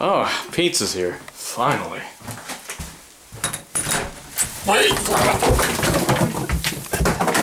Oh, pizza's here. Finally. Wait!